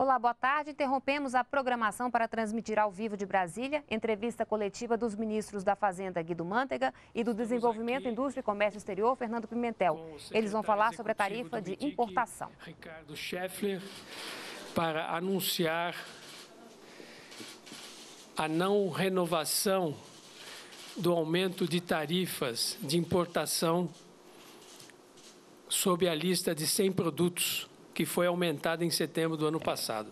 Olá, boa tarde. Interrompemos a programação para transmitir ao vivo de Brasília entrevista coletiva dos ministros da Fazenda Guido Mantega e do Desenvolvimento, Indústria e Comércio Exterior Fernando Pimentel. Eles vão falar sobre a tarifa de importação. Ricardo Scheffler para anunciar a não renovação do aumento de tarifas de importação sob a lista de 100 produtos que foi aumentada em setembro do ano passado.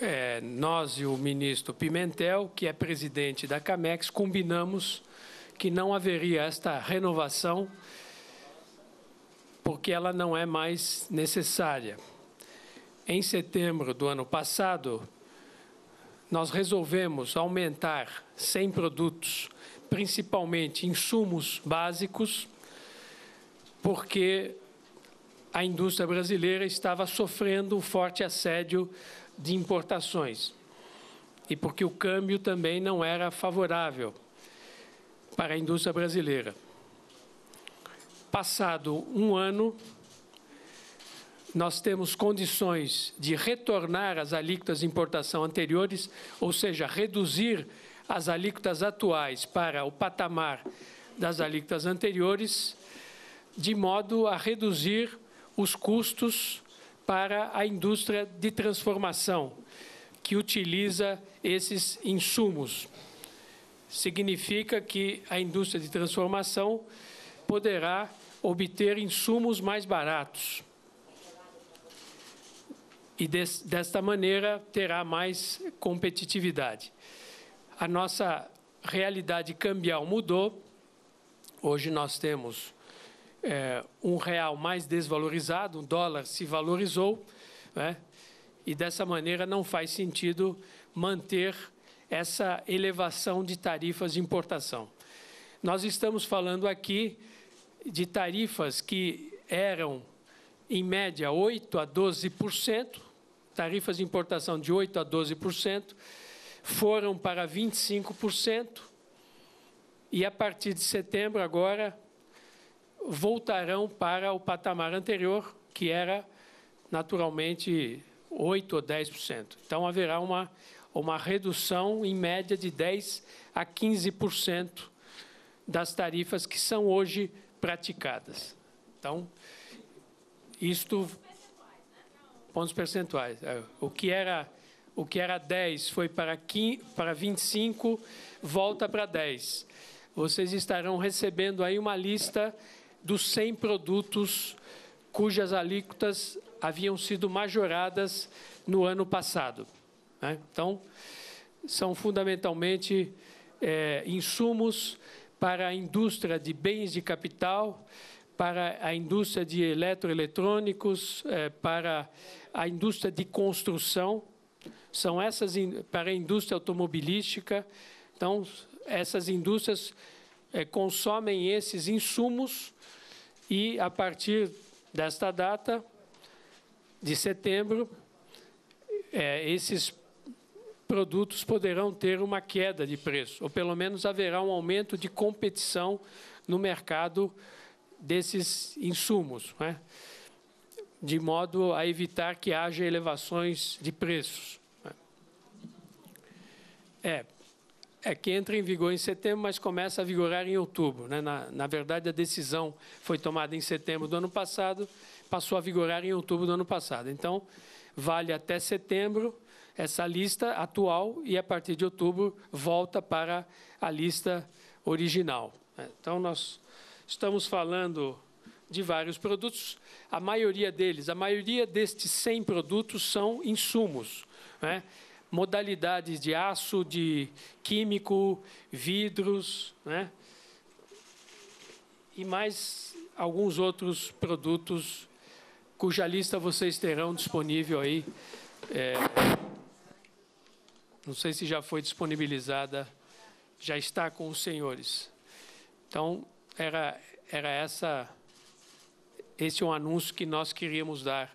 É, nós e o ministro Pimentel, que é presidente da CAMEX, combinamos que não haveria esta renovação porque ela não é mais necessária. Em setembro do ano passado, nós resolvemos aumentar 100 produtos, principalmente insumos básicos, porque a indústria brasileira estava sofrendo um forte assédio de importações e porque o câmbio também não era favorável para a indústria brasileira. Passado um ano, nós temos condições de retornar às alíquotas de importação anteriores, ou seja, reduzir as alíquotas atuais para o patamar das alíquotas anteriores de modo a reduzir os custos para a indústria de transformação, que utiliza esses insumos. Significa que a indústria de transformação poderá obter insumos mais baratos. E desta maneira terá mais competitividade. A nossa realidade cambial mudou. Hoje nós temos é, um real mais desvalorizado, um dólar se valorizou, né? e dessa maneira não faz sentido manter essa elevação de tarifas de importação. Nós estamos falando aqui de tarifas que eram, em média, 8% a 12%, tarifas de importação de 8% a 12%, foram para 25%, e a partir de setembro, agora, voltarão para o patamar anterior, que era naturalmente 8 ou 10%. Então haverá uma, uma redução em média de 10 a 15% das tarifas que são hoje praticadas. Então, isto pontos percentuais. É, o que era o que era 10 foi para 15, para 25, volta para 10. Vocês estarão recebendo aí uma lista dos 100 produtos cujas alíquotas haviam sido majoradas no ano passado. Né? Então, são fundamentalmente é, insumos para a indústria de bens de capital, para a indústria de eletroeletrônicos, é, para a indústria de construção, são essas para a indústria automobilística. Então, essas indústrias é, consomem esses insumos e, a partir desta data, de setembro, é, esses produtos poderão ter uma queda de preço, ou pelo menos haverá um aumento de competição no mercado desses insumos, né? de modo a evitar que haja elevações de preços. Né? É, é que entra em vigor em setembro, mas começa a vigorar em outubro. Né? Na, na verdade, a decisão foi tomada em setembro do ano passado, passou a vigorar em outubro do ano passado. Então, vale até setembro essa lista atual e, a partir de outubro, volta para a lista original. Né? Então, nós estamos falando de vários produtos, a maioria deles, a maioria destes 100 produtos são insumos. Né? Modalidades de aço, de químico, vidros, né? e mais alguns outros produtos cuja lista vocês terão disponível aí. É, não sei se já foi disponibilizada, já está com os senhores. Então, era, era essa, esse é um anúncio que nós queríamos dar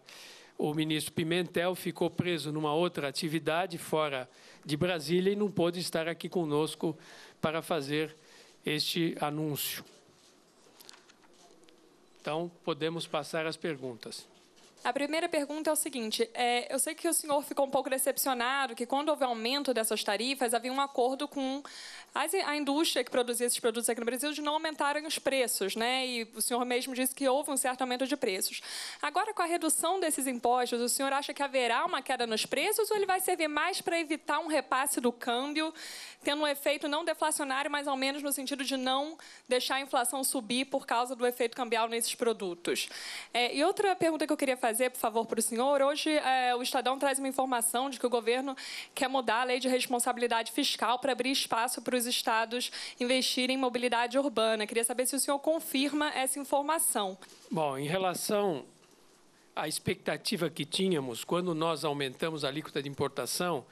o ministro Pimentel ficou preso numa outra atividade fora de Brasília e não pôde estar aqui conosco para fazer este anúncio. Então, podemos passar às perguntas. A primeira pergunta é o seguinte: é, eu sei que o senhor ficou um pouco decepcionado que, quando houve aumento dessas tarifas, havia um acordo com a indústria que produzia esses produtos aqui no Brasil de não aumentarem os preços, né? E o senhor mesmo disse que houve um certo aumento de preços. Agora, com a redução desses impostos, o senhor acha que haverá uma queda nos preços ou ele vai servir mais para evitar um repasse do câmbio, tendo um efeito não deflacionário, mas ao menos no sentido de não deixar a inflação subir por causa do efeito cambial nesses produtos? É, e outra pergunta que eu queria fazer fazer, por favor, para o senhor. Hoje, é, o Estadão traz uma informação de que o governo quer mudar a lei de responsabilidade fiscal para abrir espaço para os estados investirem em mobilidade urbana. Queria saber se o senhor confirma essa informação. Bom, em relação à expectativa que tínhamos quando nós aumentamos a alíquota de importação,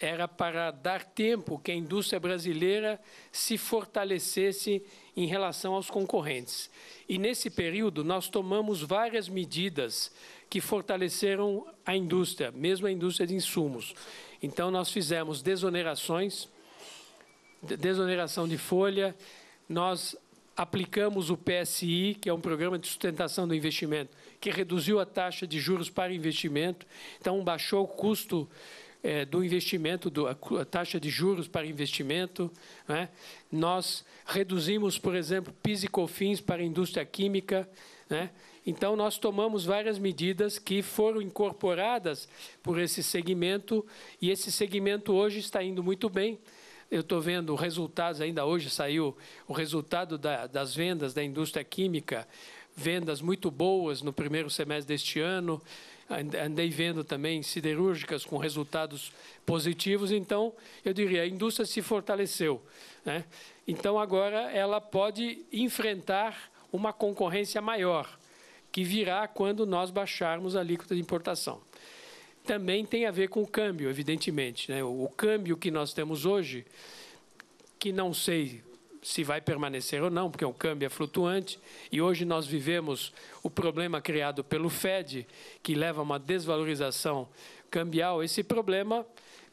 era para dar tempo que a indústria brasileira se fortalecesse em relação aos concorrentes. E nesse período, nós tomamos várias medidas que fortaleceram a indústria, mesmo a indústria de insumos. Então, nós fizemos desonerações, desoneração de folha, nós aplicamos o PSI, que é um programa de sustentação do investimento, que reduziu a taxa de juros para investimento, então baixou o custo é, do investimento, do, a, taxa de juros para investimento. Né? Nós reduzimos, por exemplo, PIS e COFINS para a indústria química. Né? Então, nós tomamos várias medidas que foram incorporadas por esse segmento, e esse segmento hoje está indo muito bem. Eu estou vendo resultados, ainda hoje saiu o resultado da, das vendas da indústria química, vendas muito boas no primeiro semestre deste ano andei vendo também siderúrgicas com resultados positivos, então eu diria a indústria se fortaleceu. Né? Então agora ela pode enfrentar uma concorrência maior, que virá quando nós baixarmos a alíquota de importação. Também tem a ver com o câmbio, evidentemente. Né? O câmbio que nós temos hoje, que não sei se vai permanecer ou não, porque o câmbio é flutuante, e hoje nós vivemos o problema criado pelo Fed, que leva a uma desvalorização cambial. Esse problema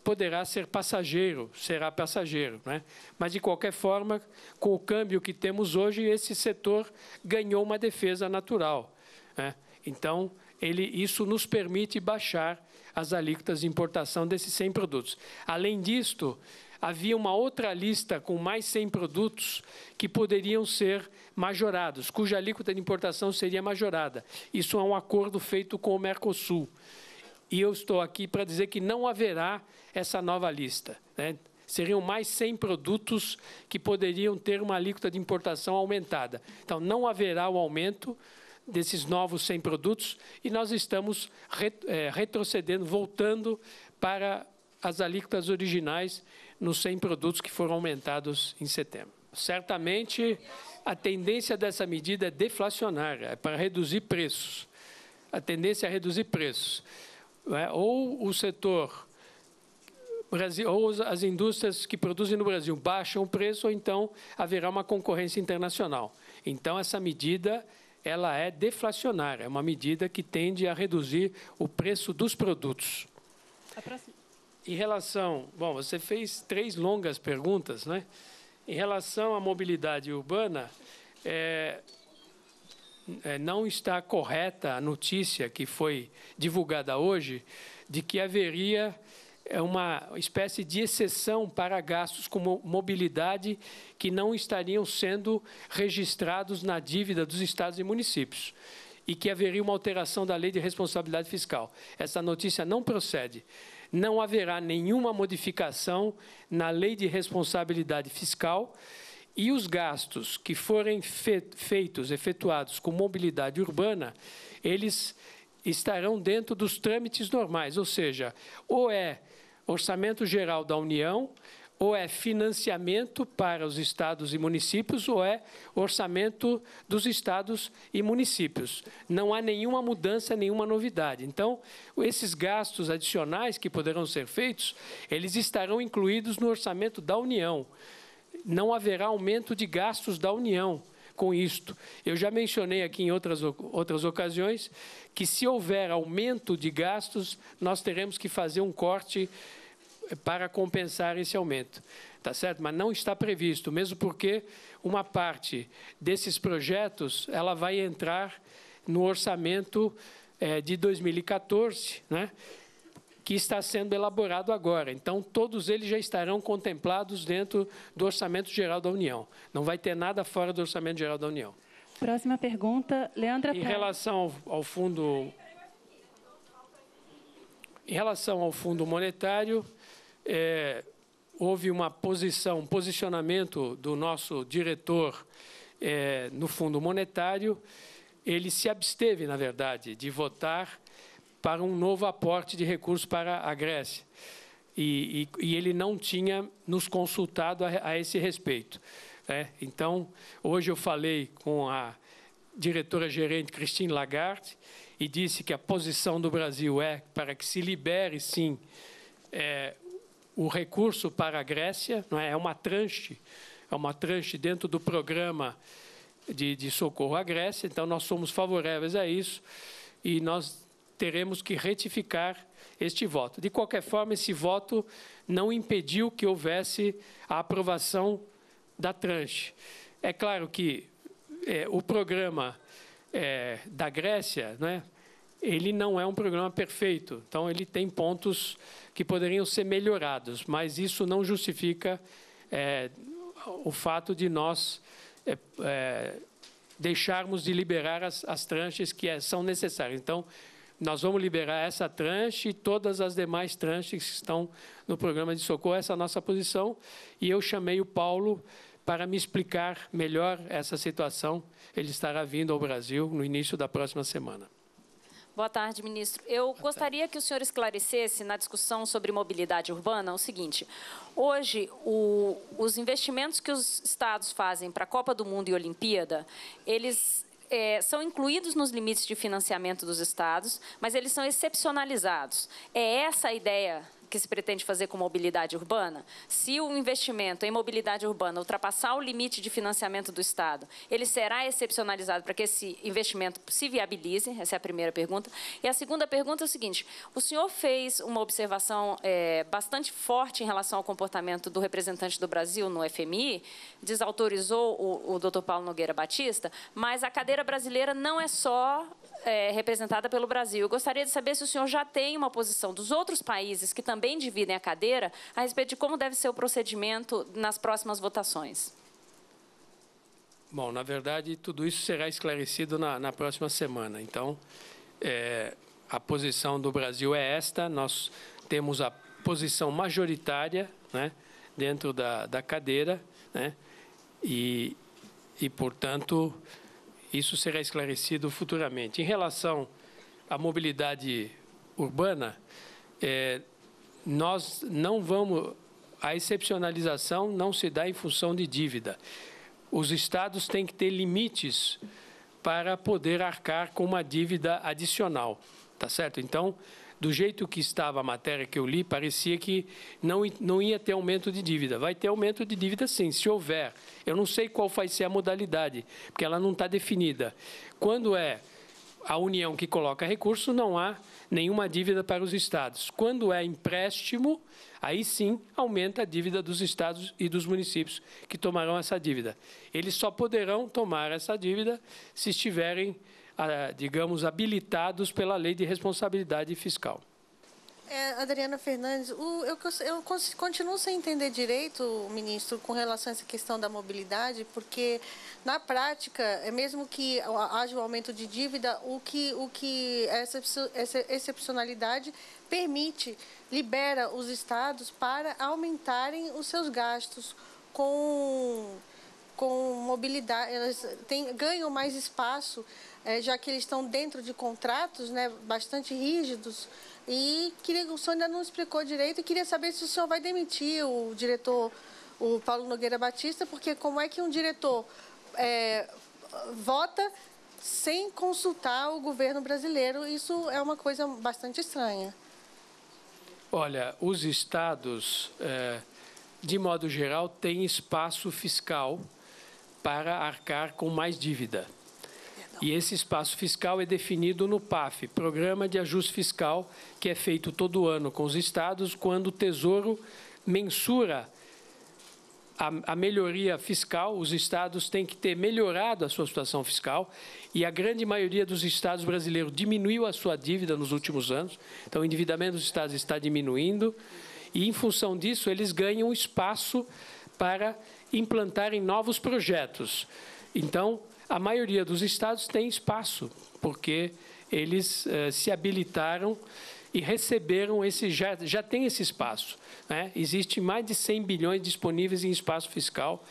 poderá ser passageiro, será passageiro. Né? Mas, de qualquer forma, com o câmbio que temos hoje, esse setor ganhou uma defesa natural. Né? Então, ele, isso nos permite baixar as alíquotas de importação desses 100 produtos. Além disto, havia uma outra lista com mais 100 produtos que poderiam ser majorados, cuja alíquota de importação seria majorada. Isso é um acordo feito com o Mercosul. E eu estou aqui para dizer que não haverá essa nova lista. Né? Seriam mais 100 produtos que poderiam ter uma alíquota de importação aumentada. Então, não haverá o aumento desses novos 100 produtos e nós estamos eh, retrocedendo, voltando para as alíquotas originais nos 100 produtos que foram aumentados em setembro. Certamente, a tendência dessa medida é deflacionária, é para reduzir preços. A tendência é reduzir preços. É? Ou o setor, ou as indústrias que produzem no Brasil baixam o preço, ou então haverá uma concorrência internacional. Então, essa medida ela é deflacionária, é uma medida que tende a reduzir o preço dos produtos. A próxima. Em relação, bom, você fez três longas perguntas, né? Em relação à mobilidade urbana, é, é, não está correta a notícia que foi divulgada hoje de que haveria é, uma espécie de exceção para gastos com mobilidade que não estariam sendo registrados na dívida dos estados e municípios e que haveria uma alteração da lei de responsabilidade fiscal. Essa notícia não procede não haverá nenhuma modificação na lei de responsabilidade fiscal e os gastos que forem feitos, efetuados com mobilidade urbana, eles estarão dentro dos trâmites normais, ou seja, ou é orçamento geral da União, ou é financiamento para os estados e municípios, ou é orçamento dos estados e municípios. Não há nenhuma mudança, nenhuma novidade. Então, esses gastos adicionais que poderão ser feitos, eles estarão incluídos no orçamento da União. Não haverá aumento de gastos da União com isto. Eu já mencionei aqui em outras, outras ocasiões que, se houver aumento de gastos, nós teremos que fazer um corte para compensar esse aumento. Tá certo? Mas não está previsto, mesmo porque uma parte desses projetos ela vai entrar no orçamento é, de 2014, né, que está sendo elaborado agora. Então, todos eles já estarão contemplados dentro do Orçamento Geral da União. Não vai ter nada fora do Orçamento Geral da União. Próxima pergunta, Leandra Em relação ao, ao fundo em relação ao Fundo Monetário, é, houve uma posição, um posicionamento do nosso diretor é, no Fundo Monetário. Ele se absteve, na verdade, de votar para um novo aporte de recursos para a Grécia. E, e, e ele não tinha nos consultado a, a esse respeito. É, então, hoje eu falei com a diretora-gerente Christine Lagarde e disse que a posição do Brasil é para que se libere, sim, é, o recurso para a Grécia, não é? é uma tranche, é uma tranche dentro do programa de, de socorro à Grécia, então nós somos favoráveis a isso e nós teremos que retificar este voto. De qualquer forma, esse voto não impediu que houvesse a aprovação da tranche. É claro que é, o programa é, da Grécia, né, ele não é um programa perfeito. Então, ele tem pontos que poderiam ser melhorados, mas isso não justifica é, o fato de nós é, é, deixarmos de liberar as, as tranches que é, são necessárias. Então, nós vamos liberar essa tranche e todas as demais tranches que estão no programa de socorro. Essa é a nossa posição. E eu chamei o Paulo para me explicar melhor essa situação. Ele estará vindo ao Brasil no início da próxima semana. Boa tarde, ministro. Eu gostaria que o senhor esclarecesse na discussão sobre mobilidade urbana o seguinte: hoje, o, os investimentos que os estados fazem para a Copa do Mundo e Olimpíada, eles é, são incluídos nos limites de financiamento dos estados, mas eles são excepcionalizados. É essa a ideia que se pretende fazer com mobilidade urbana, se o investimento em mobilidade urbana ultrapassar o limite de financiamento do Estado, ele será excepcionalizado para que esse investimento se viabilize? Essa é a primeira pergunta. E a segunda pergunta é o seguinte: o senhor fez uma observação é, bastante forte em relação ao comportamento do representante do Brasil no FMI, desautorizou o, o Dr. Paulo Nogueira Batista, mas a cadeira brasileira não é só é, representada pelo Brasil. Eu gostaria de saber se o senhor já tem uma posição dos outros países que também dividem a cadeira a respeito de como deve ser o procedimento nas próximas votações. Bom, na verdade, tudo isso será esclarecido na, na próxima semana. Então, é, a posição do Brasil é esta: nós temos a posição majoritária né, dentro da, da cadeira, né, e, e, portanto, isso será esclarecido futuramente. Em relação à mobilidade urbana, é, nós não vamos. A excepcionalização não se dá em função de dívida. Os estados têm que ter limites para poder arcar com uma dívida adicional, tá certo? Então, do jeito que estava a matéria que eu li, parecia que não, não ia ter aumento de dívida. Vai ter aumento de dívida sim, se houver. Eu não sei qual vai ser a modalidade, porque ela não está definida. Quando é a União que coloca recurso, não há nenhuma dívida para os estados. Quando é empréstimo, aí sim aumenta a dívida dos estados e dos municípios que tomarão essa dívida. Eles só poderão tomar essa dívida se estiverem digamos, habilitados pela lei de responsabilidade fiscal. É, Adriana Fernandes, o, eu, eu, continuo sem entender direito, ministro, com relação a essa questão da mobilidade, porque na prática, é mesmo que haja o um aumento de dívida, o que, o que essa, essa excepcionalidade permite, libera os estados para aumentarem os seus gastos com, com mobilidade, elas têm, ganham mais espaço é, já que eles estão dentro de contratos né, bastante rígidos. E queria, o senhor ainda não explicou direito e queria saber se o senhor vai demitir o diretor, o Paulo Nogueira Batista, porque como é que um diretor é, vota sem consultar o governo brasileiro? Isso é uma coisa bastante estranha. Olha, os estados, é, de modo geral, têm espaço fiscal para arcar com mais dívida. E esse espaço fiscal é definido no PAF, Programa de Ajuste Fiscal, que é feito todo ano com os estados, quando o Tesouro mensura a, a, melhoria fiscal, os estados têm que ter melhorado a sua situação fiscal e a grande maioria dos estados brasileiros diminuiu a sua dívida nos últimos anos. Então, o endividamento dos estados está diminuindo e, em função disso, eles ganham espaço para implantarem novos projetos. Então, a maioria dos estados tem espaço, porque eles eh, se habilitaram e receberam esse, já, já tem esse espaço. Né? Existe mais de 100 bilhões disponíveis em espaço fiscal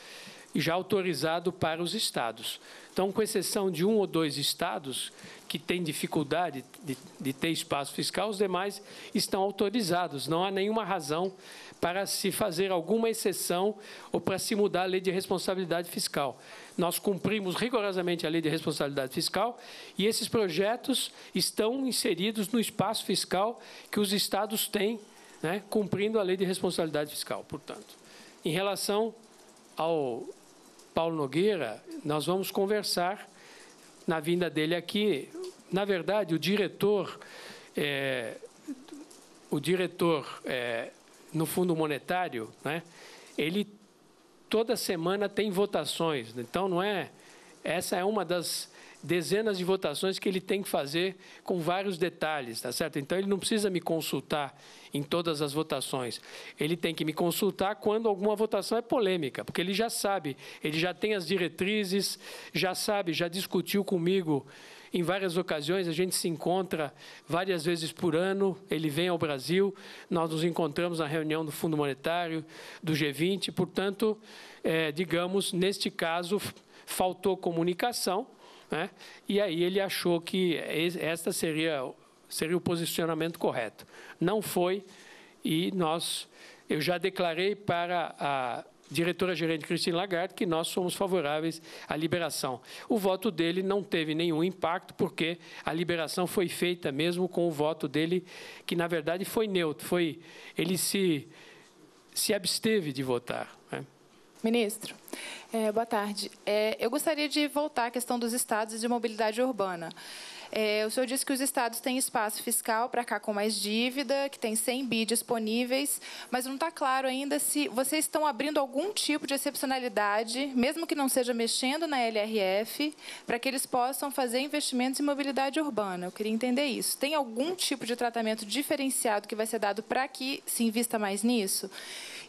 já autorizado para os estados. Então, com exceção de um ou dois estados que têm dificuldade de, de, ter espaço fiscal, os demais estão autorizados. Não há nenhuma razão para se fazer alguma exceção ou para se mudar a lei de responsabilidade fiscal. Nós cumprimos rigorosamente a lei de responsabilidade fiscal e esses projetos estão inseridos no espaço fiscal que os estados têm, né, cumprindo a lei de responsabilidade fiscal. Portanto, em relação ao Paulo Nogueira, nós vamos conversar na vinda dele aqui. Na verdade, o diretor, é, o diretor é, no Fundo Monetário, né, ele toda semana tem votações. Então, não é. Essa é uma das dezenas de votações que ele tem que fazer com vários detalhes, tá certo? Então ele não precisa me consultar em todas as votações. Ele tem que me consultar quando alguma votação é polêmica, porque ele já sabe, ele já tem as diretrizes, já sabe, já discutiu comigo em várias ocasiões, a gente se encontra várias vezes por ano, ele vem ao Brasil, nós nos encontramos na reunião do Fundo Monetário, do G20, portanto, é, digamos, neste caso, faltou comunicação, né? e aí ele achou que esta seria, seria o posicionamento correto. Não foi, e nós, eu já declarei para a diretora-gerente Christine Lagarde que nós somos favoráveis à liberação. O voto dele não teve nenhum impacto, porque a liberação foi feita mesmo com o voto dele, que na verdade foi neutro, foi, ele se, se absteve de votar. Né? Ministro, é, boa tarde. É, eu gostaria de voltar à questão dos estados de mobilidade urbana. É, o senhor disse que os estados têm espaço fiscal para cá com mais dívida, que tem 100 bi disponíveis, mas não está claro ainda se vocês estão abrindo algum tipo de excepcionalidade, mesmo que não seja mexendo na LRF, para que eles possam fazer investimentos em mobilidade urbana. Eu queria entender isso. Tem algum tipo de tratamento diferenciado que vai ser dado para que se invista mais nisso?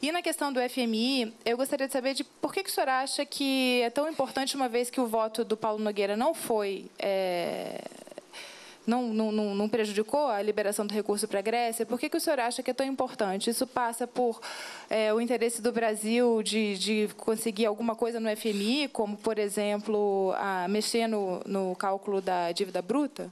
E na questão do FMI, eu gostaria de saber de por que, que o senhor acha que é tão importante, uma vez que o voto do Paulo Nogueira não foi é, não, não, não, prejudicou a liberação do recurso para a Grécia? Por que, que o senhor acha que é tão importante? Isso passa por é, o interesse do Brasil de, de conseguir alguma coisa no FMI, como, por exemplo, a mexer no, no cálculo da dívida bruta?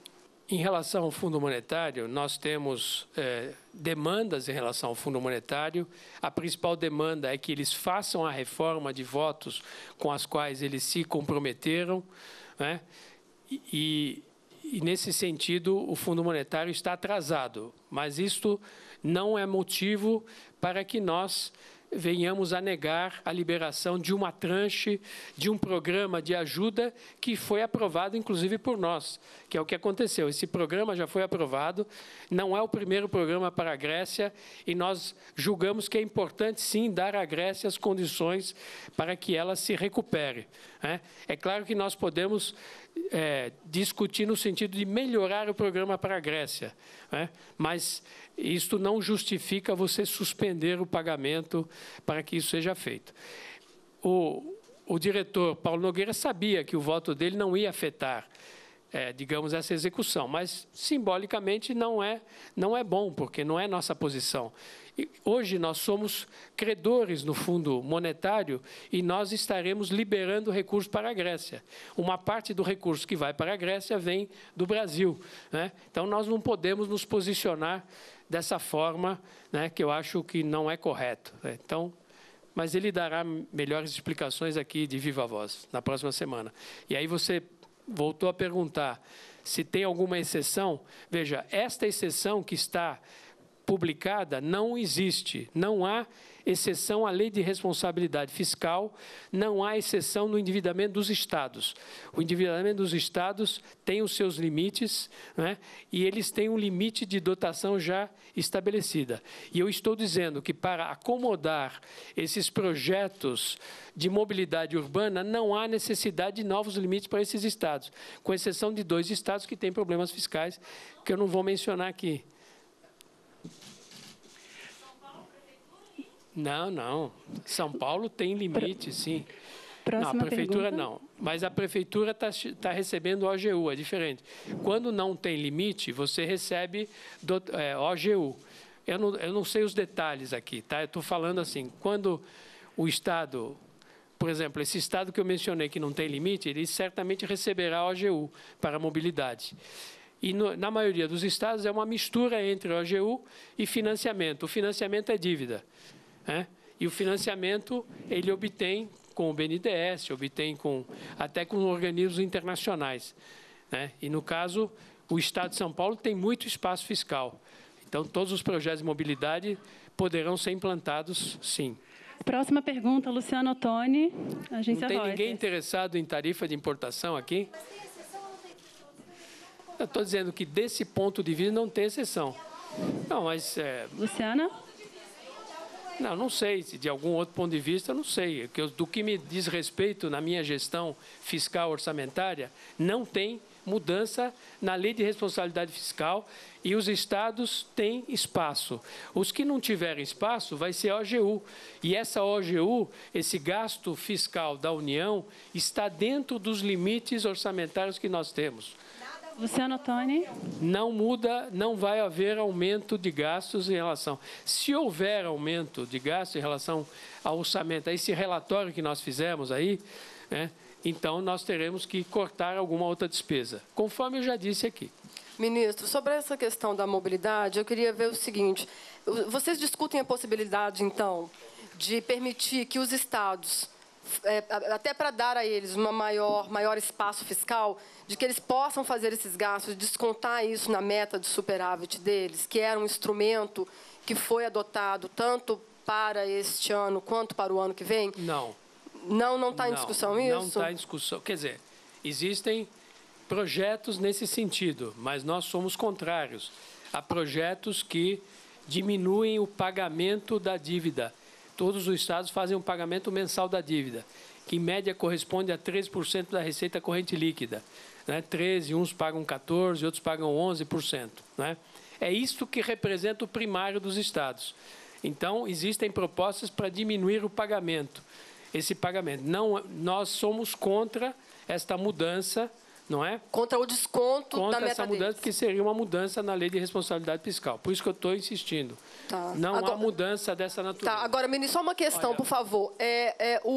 Em relação ao Fundo Monetário, nós temos é, demandas em relação ao Fundo Monetário. A principal demanda é que eles façam a reforma de votos com as quais eles se comprometeram. Né? E, e, nesse sentido, o Fundo Monetário está atrasado, mas isto não é motivo para que nós venhamos a negar a liberação de uma tranche de um programa de ajuda que foi aprovado, inclusive, por nós, que é o que aconteceu. Esse programa já foi aprovado, não é o primeiro programa para a Grécia, e nós julgamos que é importante, sim, dar à Grécia as condições para que ela se recupere. Né? É claro que nós podemos é, discutir no sentido de melhorar o programa para a Grécia, né? mas isto não justifica você suspender o pagamento para que isso seja feito. O, o diretor Paulo Nogueira sabia que o voto dele não ia afetar, é, digamos, essa execução, mas simbolicamente não é, não é bom, porque não é nossa posição. Hoje nós somos credores no Fundo Monetário e nós estaremos liberando recursos para a Grécia. Uma parte do recurso que vai para a Grécia vem do Brasil. Né? Então nós não podemos nos posicionar dessa forma, né, que eu acho que não é correto. Né? Então, mas ele dará melhores explicações aqui de viva voz na próxima semana. E aí você voltou a perguntar se tem alguma exceção. Veja, esta exceção que está publicada não existe. Não há exceção à lei de responsabilidade fiscal, não há exceção no endividamento dos estados. O endividamento dos estados tem os seus limites né, e eles têm um limite de dotação já estabelecida. E eu estou dizendo que para acomodar esses projetos de mobilidade urbana, não há necessidade de novos limites para esses estados, com exceção de dois estados que têm problemas fiscais, que eu não vou mencionar aqui. Não, não. São Paulo tem limite, sim. Próxima não, a prefeitura pergunta. não. Mas a prefeitura está tá recebendo OGU, é diferente. Quando não tem limite, você recebe do, é, OGU. Eu não, eu não sei os detalhes aqui, tá? Eu estou falando assim, quando o Estado, por exemplo, esse Estado que eu mencionei que não tem limite, ele certamente receberá OGU para a mobilidade. E no, na maioria dos estados é uma mistura entre OGU e financiamento. O financiamento é dívida. Né? E o financiamento ele obtém com o BNDES, obtém com, até com organismos internacionais. Né? E, no caso, o Estado de São Paulo tem muito espaço fiscal. Então, todos os projetos de mobilidade poderão ser implantados, sim. Próxima pergunta, Luciano Ottoni, agência Não tem Reuters. ninguém interessado em tarifa de importação aqui? Eu estou dizendo que, desse ponto de vista, não tem exceção. Não, mas é, Luciana? Não, não sei. Se de algum outro ponto de vista, não sei. Eu- Do que me diz respeito na minha gestão fiscal orçamentária, não tem mudança na lei de responsabilidade fiscal e os estados têm espaço. Os que não tiverem espaço, vai ser a OGU. E essa OGU, esse gasto fiscal da União, está dentro dos limites orçamentários que nós temos. Luciano Ottoni? Não muda, não vai haver aumento de gastos em relação. Se houver aumento de gastos em relação ao orçamento, a esse relatório que nós fizemos aí, né, então nós teremos que cortar alguma outra despesa, conforme eu já disse aqui. Ministro, sobre essa questão da mobilidade, eu queria ver o seguinte: vocês discutem a possibilidade, então, de permitir que os estados, é, até para dar a eles uma maior, maior espaço fiscal, de que eles possam fazer esses gastos, descontar isso na meta de superávit deles, que era um instrumento que foi adotado tanto para este ano quanto para o ano que vem? Não. Não, não está em Não, discussão Não isso? está em discussão. Quer dizer, existem projetos nesse sentido, mas nós somos contrários a projetos que diminuem o pagamento da dívida. Todos os estados fazem um pagamento mensal da dívida, que em média corresponde a 13% da receita corrente líquida. Né? 13, uns pagam 14, outros pagam 11%. Né? É isto que representa o primário dos estados. Então, existem propostas para diminuir o pagamento esse pagamento. Não, nós somos contra esta mudança, não é? Contra o desconto da Contra meta essa mudança, deles. que seria uma mudança na lei de responsabilidade fiscal. Por isso que eu estou insistindo. Tá. Não Agora- há mudança dessa natureza. Tá, agora, ministro, só uma questão, Olha. por favor. É, é, o,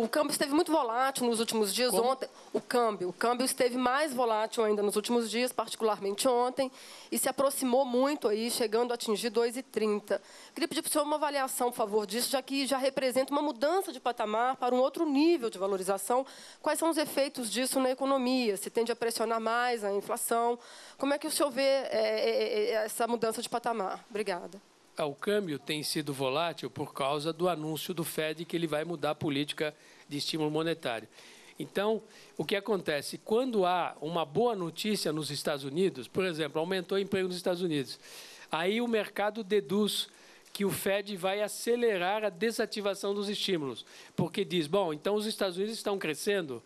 o, o câmbio esteve muito volátil nos últimos dias. Como? Ontem, o câmbio. O câmbio esteve mais volátil ainda nos últimos dias, particularmente ontem, e se aproximou muito aí, chegando a atingir 2,30. Queria pedir para o senhor uma avaliação, por favor, disso, já que já representa uma mudança de patamar para um outro nível de valorização. Quais são os efeitos disso na economia? Se tende a pressionar mais a inflação? Como é que o senhor vê é, é, é, essa mudança de patamar? Obrigada. Ah, O câmbio tem sido volátil por causa do anúncio do Fed que ele vai mudar a política de estímulo monetário. Então, o que acontece? Quando há uma boa notícia nos Estados Unidos, por exemplo, aumentou o emprego nos Estados Unidos, aí o mercado deduz que o Fed vai acelerar a desativação dos estímulos, porque diz, bom, então os Estados Unidos estão crescendo,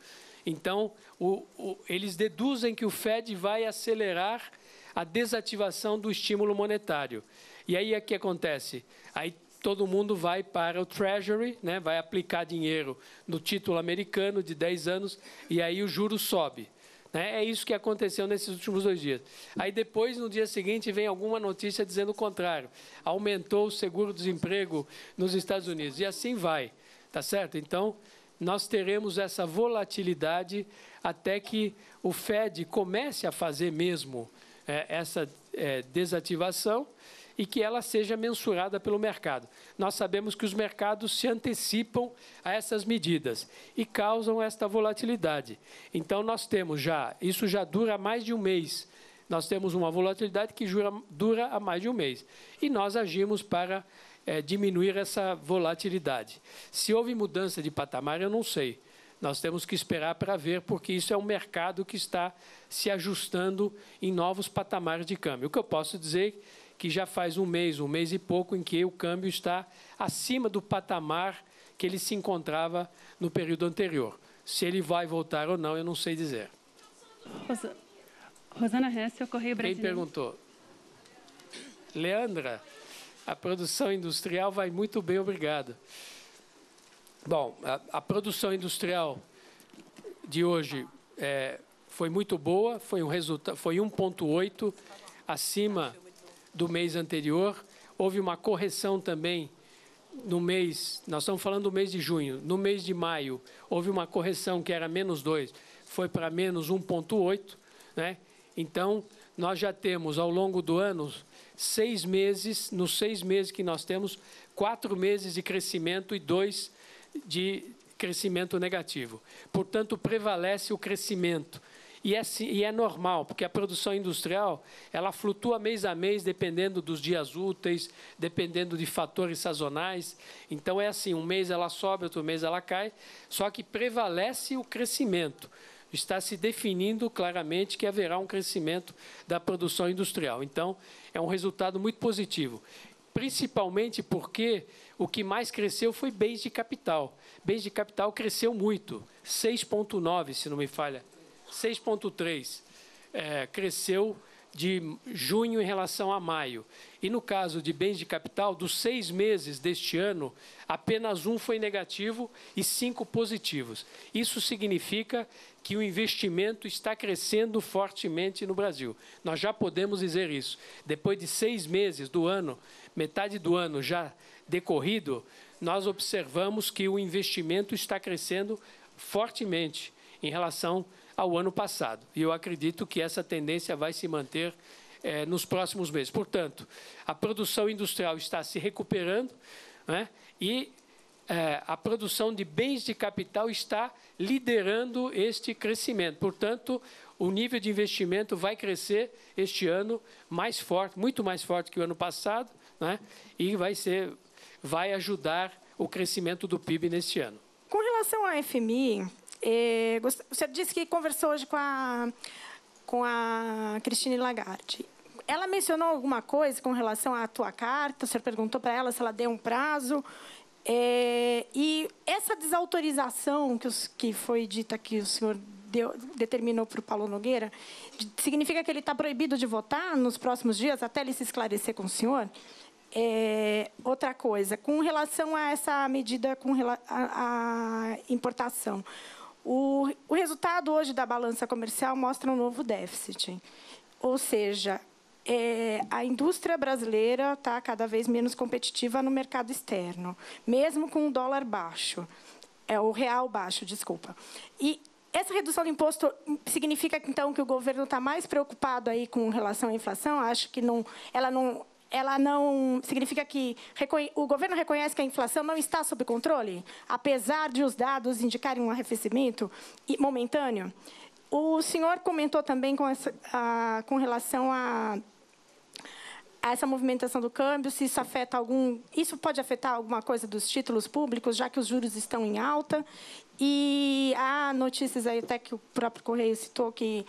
então o- o- eles deduzem que o Fed vai acelerar a desativação do estímulo monetário. E aí o que acontece? Aí todo mundo vai para o Treasury, né, vai aplicar dinheiro no título americano de 10 anos e aí o juro sobe. né? É isso que aconteceu nesses últimos dois dias. Aí depois, no dia seguinte, vem alguma notícia dizendo o contrário. Aumentou o seguro-desemprego nos Estados Unidos. E assim vai, tá certo? Então, nós teremos essa volatilidade até que o Fed comece a fazer mesmo eh, essa eh, desativação e que ela seja mensurada pelo mercado. Nós sabemos que os mercados se antecipam a essas medidas e causam esta volatilidade. Então nós temos já, isso já dura mais de um mês, nós temos uma volatilidade que dura, dura há mais de um mês. E nós agimos para é, diminuir essa volatilidade. Se houve mudança de patamar, eu não sei. Nós temos que esperar para ver, porque isso é um mercado que está se ajustando em novos patamares de câmbio. O que eu posso dizer é que já faz um mês, um mês e pouco, em que o câmbio está acima do patamar que ele se encontrava no período anterior. Se ele vai voltar ou não, eu não sei dizer. Rosana Hessel, Correio Brasileiro. Quem perguntou? Leandra, a produção industrial vai muito bem, obrigado. Bom, a, a produção industrial de hoje é, foi muito boa, foi um resultado, foi 1,8 acima do mês anterior. Houve uma correção também no mês, nós estamos falando do mês de junho, no mês de maio, houve uma correção que era menos 2, foi para menos 1,8. Né? Então, nós já temos ao longo do ano seis meses, nos seis meses que nós temos, quatro meses de crescimento e dois de crescimento negativo. Portanto, prevalece o crescimento. E é, e é, normal, porque a produção industrial ela flutua mês a mês, dependendo dos dias úteis, dependendo de fatores sazonais. Então é assim, um mês ela sobe, outro mês ela cai, só que prevalece o crescimento. Está se definindo claramente que haverá um crescimento da produção industrial. Então, é um resultado muito positivo principalmente porque o que mais cresceu foi bens de capital. Bens de capital cresceu muito, 6,9, se não me falha, 6,3. É, cresceu de junho em relação a maio. E no caso de bens de capital, dos seis meses deste ano, apenas um foi negativo e cinco positivos. Isso significa que o investimento está crescendo fortemente no Brasil. Nós já podemos dizer isso. Depois de seis meses do ano metade do ano já decorrido, nós observamos que o investimento está crescendo fortemente em relação ao ano passado. E eu acredito que essa tendência vai se manter eh, nos próximos meses. Portanto, a produção industrial está se recuperando né, e eh, a produção de bens de capital está liderando este crescimento. Portanto, o nível de investimento vai crescer este ano mais forte, muito mais forte que o ano passado, né? e vai, ser, vai ajudar o crescimento do PIB neste ano. Com relação à FMI, eh, você disse que conversou hoje com a, com a Christine Lagarde. Ela mencionou alguma coisa com relação à tua carta? O senhor perguntou para ela se ela deu um prazo. É, e essa desautorização que, os, que foi dita que o senhor deu, determinou para o Paulo Nogueira, significa que ele está proibido de votar nos próximos dias, até ele se esclarecer com o senhor? É, outra coisa, com relação a essa medida com a, a importação, o, o resultado hoje da balança comercial mostra um novo déficit. Ou seja, é, a indústria brasileira está cada vez menos competitiva no mercado externo, mesmo com o dólar baixo, é o real baixo, desculpa. E essa redução do imposto significa então que o governo está mais preocupado aí com relação à inflação? Acho que não, ela não ela não significa que o governo reconhece que a inflação não está sob controle, apesar de os dados indicarem um arrefecimento momentâneo. O senhor comentou também com, essa, a, com relação a, essa movimentação do câmbio, se isso afeta algum, isso pode afetar alguma coisa dos títulos públicos, já que os juros estão em alta. E há notícias aí até que o próprio Correio citou que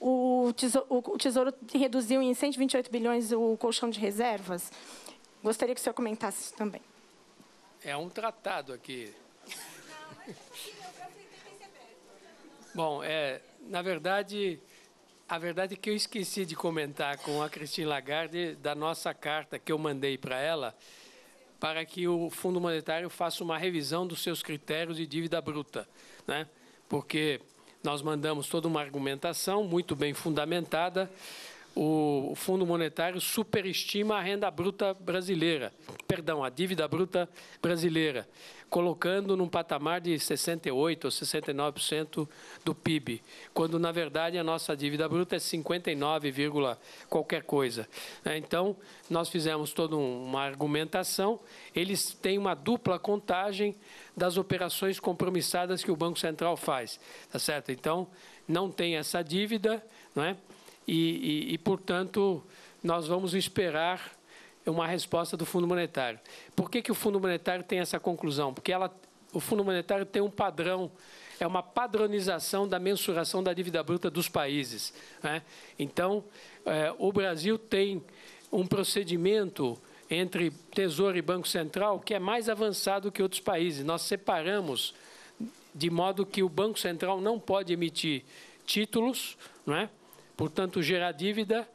o tesouro, o tesouro reduziu em 128 bilhões o colchão de reservas. Gostaria que o senhor comentasse isso também. É um tratado aqui. Bom, é, na verdade, a verdade é que eu esqueci de comentar com a Christine Lagarde da nossa carta que eu mandei para ela, para que o Fundo Monetário faça uma revisão dos seus critérios de dívida bruta, né? Porque nós mandamos toda uma argumentação muito bem fundamentada. O Fundo Monetário superestima a renda bruta brasileira, perdão, a dívida bruta brasileira, colocando num patamar de 68 ou 69% do PIB, quando na verdade a nossa dívida bruta é 59, qualquer coisa. É, então, nós fizemos toda uma argumentação, eles têm uma dupla contagem das operações compromissadas que o Banco Central faz, tá certo? Então, não tem essa dívida, não é? E, e, e portanto, nós vamos esperar uma resposta do Fundo Monetário. Por que, que o Fundo Monetário tem essa conclusão? Porque ela, o Fundo Monetário tem um padrão, é uma padronização da mensuração da dívida bruta dos países. Né? Então, é, o Brasil tem um procedimento entre Tesouro e Banco Central que é mais avançado que outros países. Nós separamos de modo que o Banco Central não pode emitir títulos, não é? Portanto, gerar dívida,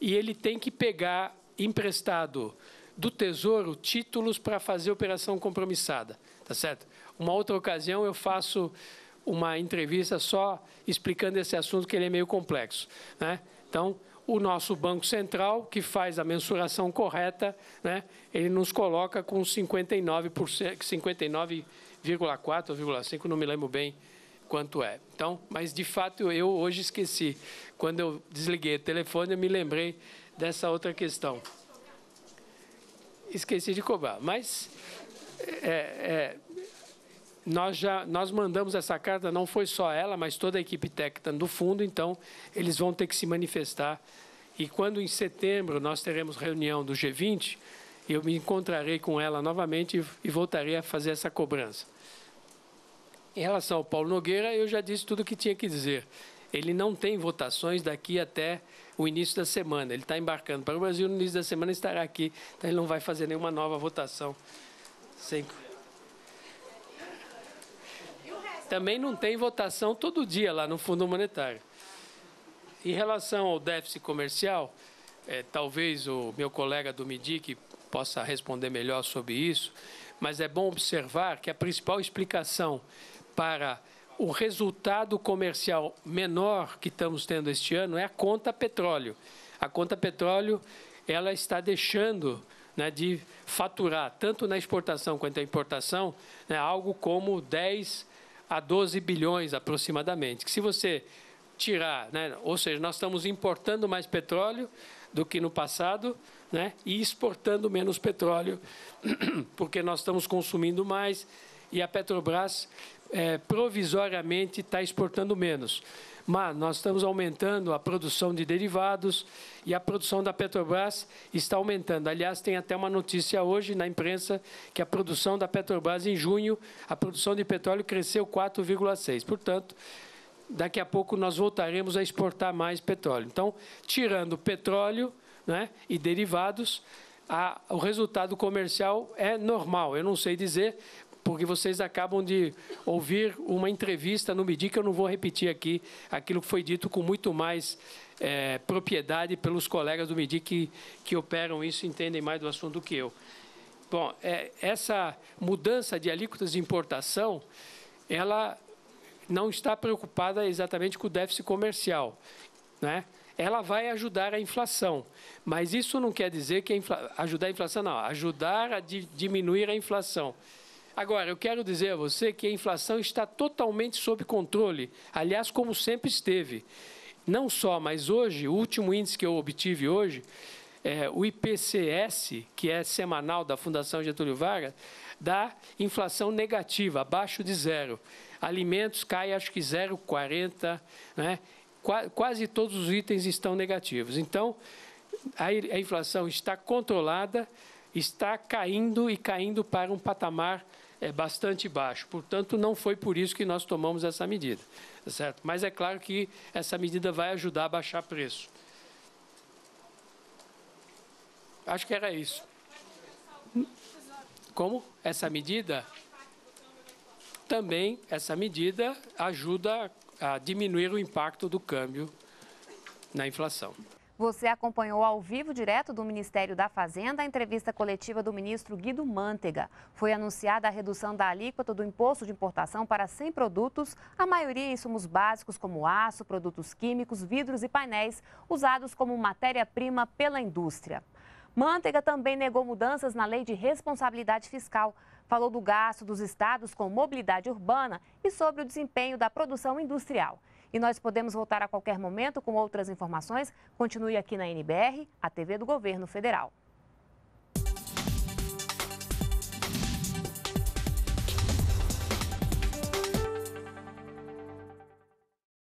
e ele tem que pegar emprestado do Tesouro títulos para fazer operação compromissada, tá certo? Uma outra ocasião eu faço uma entrevista só explicando esse assunto que ele é meio complexo, né? Então, o nosso Banco Central, que faz a mensuração correta, né, ele nos coloca com 59%, 59,4 ou 5, não me lembro bem quanto é. Então, mas de fato eu hoje esqueci. Quando eu desliguei o telefone, eu me lembrei dessa outra questão. Esqueci de cobrar, mas é, é, nós já nós mandamos essa carta, não foi só ela, mas toda a equipe técnica do fundo, então eles vão ter que se manifestar. E quando em setembro nós teremos reunião do G20, eu me encontrarei com ela novamente e voltarei a fazer essa cobrança. Em relação ao Paulo Nogueira, eu já disse tudo o que tinha que dizer. Ele não tem votações daqui até o início da semana. Ele está embarcando para o Brasil, no início da semana estará aqui, então ele não vai fazer nenhuma nova votação. Sem... Também não tem votação todo dia lá no Fundo Monetário. Em relação ao déficit comercial, é, talvez o meu colega do MIDIC possa responder melhor sobre isso, mas é bom observar que a principal explicação para o resultado comercial menor que estamos tendo este ano é a conta petróleo. A conta petróleo ela está deixando né, de faturar, tanto na exportação quanto na importação, né, algo como 10 a 12 bilhões aproximadamente. Que se você tirar, né, ou seja, nós estamos importando mais petróleo do que no passado né, e exportando menos petróleo, porque nós estamos consumindo mais e a Petrobras é, provisoriamente está exportando menos. Mas nós estamos aumentando a produção de derivados e a produção da Petrobras está aumentando. Aliás, tem até uma notícia hoje na imprensa que a produção da Petrobras em junho, a produção de petróleo cresceu 4,6. Portanto, daqui a pouco nós voltaremos a exportar mais petróleo. Então, tirando petróleo né, e derivados, a, o resultado comercial é normal. Eu não sei dizer, porque vocês acabam de ouvir uma entrevista no MIDI, que eu não vou repetir aqui aquilo que foi dito com muito mais é, propriedade pelos colegas do MIDI que, que operam isso e entendem mais do assunto do que eu. Bom, é, essa mudança de alíquotas de importação, ela não está preocupada exatamente com o déficit comercial. Né? Ela vai ajudar a inflação, mas isso não quer dizer que a ajudar a inflação, não, ajudar a di diminuir a inflação. Agora, eu quero dizer a você que a inflação está totalmente sob controle, aliás, como sempre esteve. Não só, mas hoje, o último índice que eu obtive hoje, é, o IPCS, que é semanal da Fundação Getúlio Vargas, dá inflação negativa, abaixo de zero. Alimentos cai, acho que 0,40, né? Qu quase todos os itens estão negativos. Então, a, a inflação está controlada, está caindo e caindo para um patamar é bastante baixo. Portanto, não foi por isso que nós tomamos essa medida, tá certo? Mas é claro que essa medida vai ajudar a baixar preço. Acho que era isso. Como essa medida também essa medida ajuda a diminuir o impacto do câmbio na inflação. Você acompanhou ao vivo, direto do Ministério da Fazenda, a entrevista coletiva do ministro Guido Mantega. Foi anunciada a redução da alíquota do imposto de importação para 100 produtos, a maioria insumos básicos como aço, produtos químicos, vidros e painéis, usados como matéria-prima pela indústria. Mantega também negou mudanças na lei de responsabilidade fiscal. Falou do gasto dos estados com mobilidade urbana e sobre o desempenho da produção industrial. E nós podemos voltar a qualquer momento com outras informações. Continue aqui na NBR, a TV do Governo Federal.